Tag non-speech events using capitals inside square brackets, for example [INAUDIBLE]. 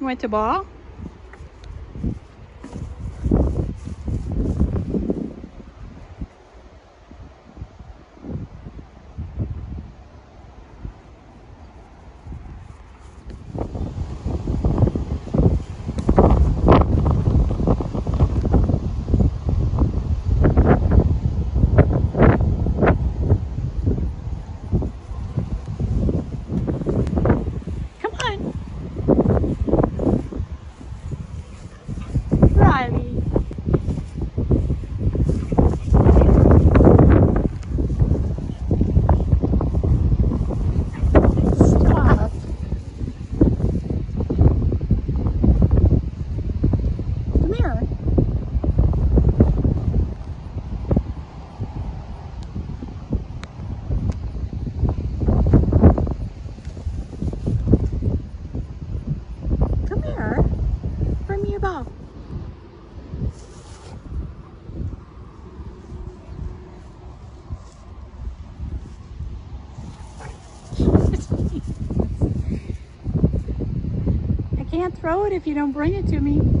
went to ball Come here. Bring me your ball. [LAUGHS] I can't throw it if you don't bring it to me.